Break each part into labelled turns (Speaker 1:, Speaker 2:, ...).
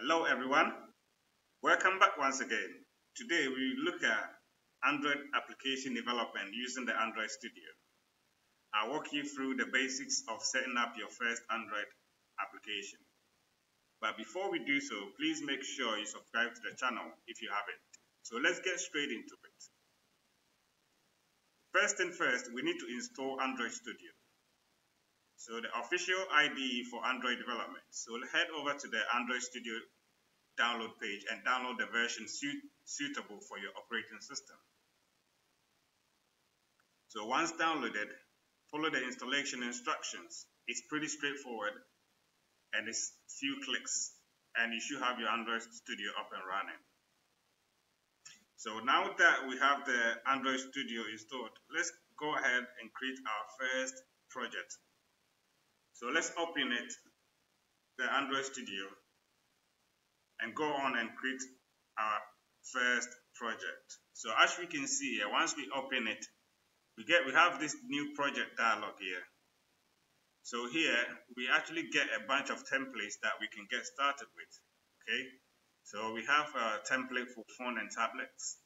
Speaker 1: Hello everyone, welcome back once again. Today we look at Android application development using the Android Studio. I'll walk you through the basics of setting up your first Android application. But before we do so, please make sure you subscribe to the channel if you haven't. So let's get straight into it. First thing first, we need to install Android Studio. So the official IDE for Android development. So head over to the Android Studio download page and download the version suit, suitable for your operating system. So once downloaded, follow the installation instructions. It's pretty straightforward and it's few clicks and you should have your Android Studio up and running. So now that we have the Android Studio installed, let's go ahead and create our first project. So let's open it, the Android Studio, and go on and create our first project. So as we can see here, once we open it, we get we have this new project dialog here. So here we actually get a bunch of templates that we can get started with. Okay, so we have a template for phone and tablets,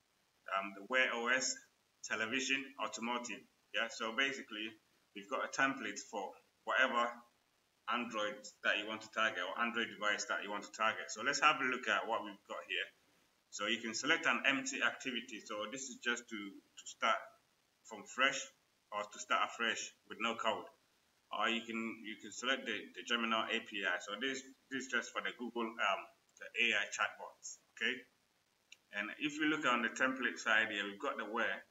Speaker 1: um, the Wear OS, television, automotive. Yeah, so basically we've got a template for whatever Android that you want to target or Android device that you want to target. So let's have a look at what we've got here. So you can select an empty activity. So this is just to, to start from fresh or to start afresh with no code. Or you can you can select the, the Gemini API. So this, this is just for the Google um, the AI chatbots. Okay. And if you look on the template side here, we've got the Wear.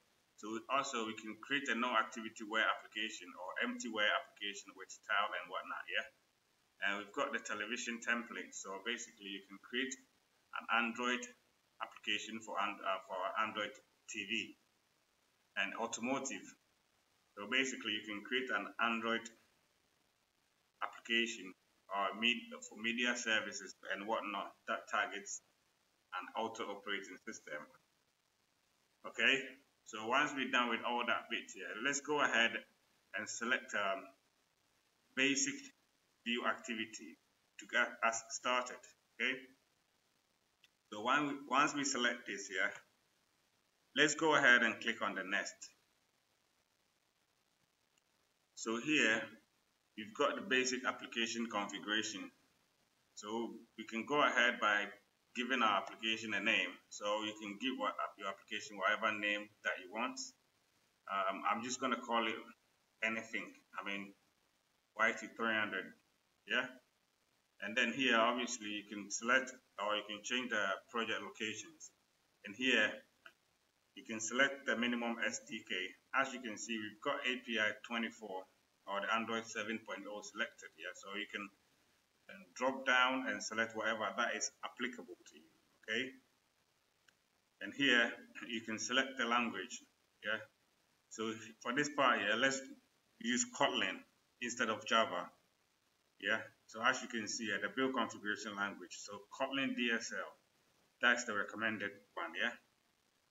Speaker 1: So also we can create a no activity Wear application or empty Wear application with style and whatnot, yeah? And we've got the television template. So basically you can create an Android application for, uh, for Android TV and automotive. So basically you can create an Android application or for media services and whatnot that targets an auto operating system. Okay, so once we're done with all that bit here, let's go ahead and select um, basic view activity to get us started. Okay. So once we select this here, let's go ahead and click on the next. So here, you've got the basic application configuration. So we can go ahead by giving our application a name. So you can give your application whatever name that you want. Um, I'm just going to call it anything. I mean, YT300, yeah? And then here, obviously, you can select or you can change the project locations. And here, you can select the minimum SDK. As you can see, we've got API 24 or the Android 7.0 selected here. So you can and drop down and select whatever that is applicable to you okay? And here you can select the language yeah? So for this part here let's use Kotlin instead of Java yeah? So as you can see here the build configuration language. So Kotlin DSL that's the recommended one yeah?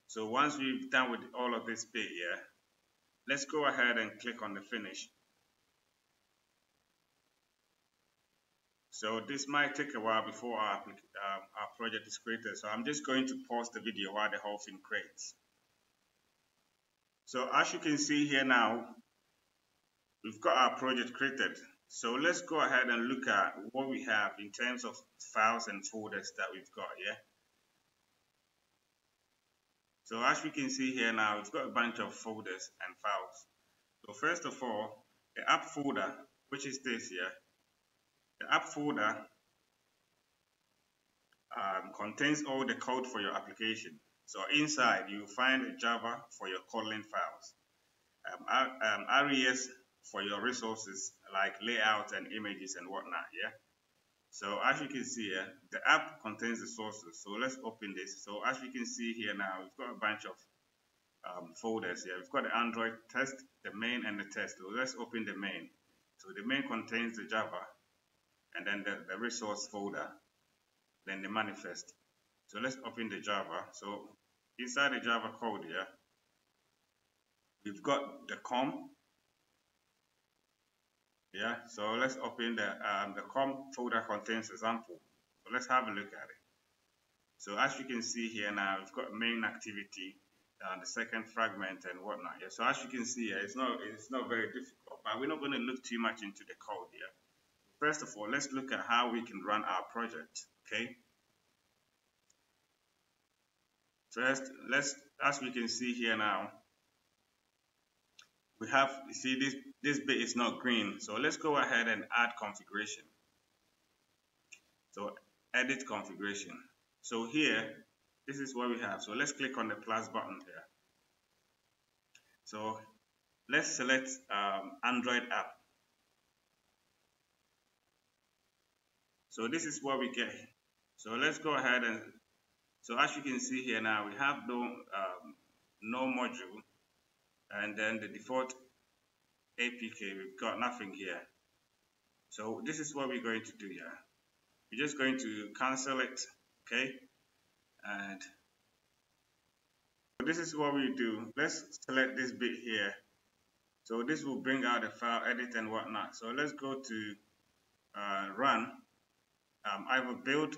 Speaker 1: So once we've done with all of this bit yeah let's go ahead and click on the finish So this might take a while before our, uh, our project is created. So I'm just going to pause the video while the whole thing creates. So as you can see here now, we've got our project created. So let's go ahead and look at what we have in terms of files and folders that we've got here. So as we can see here now, we've got a bunch of folders and files. So first of all, the app folder, which is this here, the app folder um, contains all the code for your application. So inside, you find a Java for your Kotlin files, um, um, RES for your resources like layouts and images and whatnot, yeah? So as you can see here, the app contains the sources. So let's open this. So as you can see here now, we've got a bunch of um, folders here. We've got the Android test, the main, and the test. So let's open the main. So the main contains the Java, and then the, the resource folder, then the manifest. So let's open the Java. So inside the Java code here, we've got the com. Yeah, so let's open the um, the com folder contains example. So let's have a look at it. So as you can see here now, we've got main activity, uh, the second fragment and whatnot. Yeah. So as you can see it's not it's not very difficult, but we're not going to look too much into the code here. First of all, let's look at how we can run our project. Okay. First, let's as we can see here now, we have you see this this bit is not green. So let's go ahead and add configuration. So edit configuration. So here, this is what we have. So let's click on the plus button here. So let's select um, Android app. So this is what we get. So let's go ahead and, so as you can see here now, we have no, um, no module and then the default APK, we've got nothing here. So this is what we're going to do here. We're just going to cancel it, okay? And this is what we do. Let's select this bit here. So this will bring out the file, edit and whatnot. So let's go to uh, run, um, either build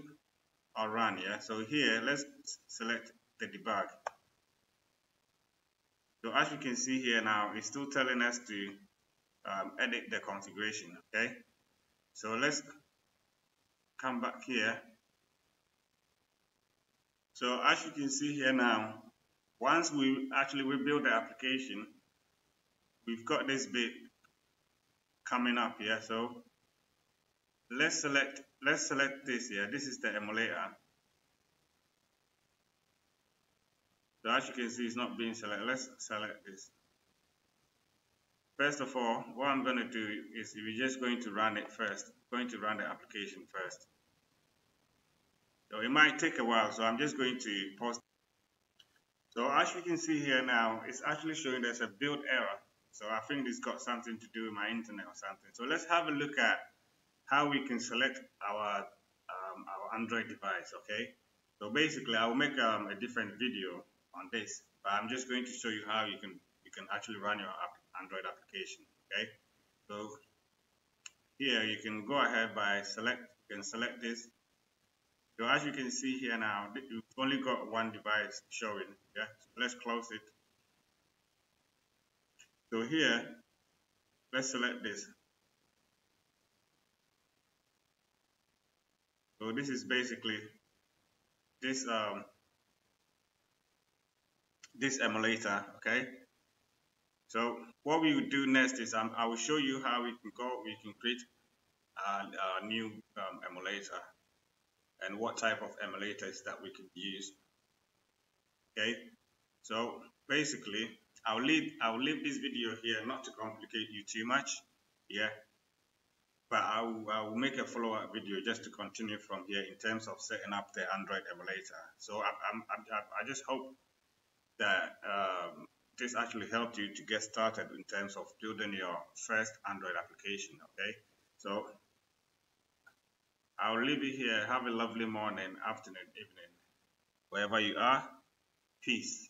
Speaker 1: or run, yeah? So here, let's select the debug. So as you can see here now, it's still telling us to um, edit the configuration, okay? So let's come back here. So as you can see here now, once we actually rebuild the application, we've got this bit coming up here. So let's select let's select this here. This is the emulator. So as you can see, it's not being selected. Let's select this. First of all, what I'm going to do is we're just going to run it first. going to run the application first. So it might take a while, so I'm just going to pause. So as you can see here now, it's actually showing there's a build error. So I think this got something to do with my internet or something. So let's have a look at how we can select our um, our Android device, okay? So basically, I will make um, a different video on this, but I'm just going to show you how you can you can actually run your app, Android application, okay? So here you can go ahead by select, you can select this so as you can see here now, you've only got one device showing. Yeah, so let's close it. So here, let's select this. So this is basically this um, this emulator, okay? So what we will do next is um, I will show you how we can go, we can create a, a new um, emulator and what type of emulators that we can use. Okay, so basically, I'll leave I'll leave this video here not to complicate you too much. Yeah, but I will, I will make a follow-up video just to continue from here in terms of setting up the Android emulator. So I, I, I just hope that um, this actually helped you to get started in terms of building your first Android application. Okay, so I'll leave you here. Have a lovely morning, afternoon, evening, wherever you are. Peace.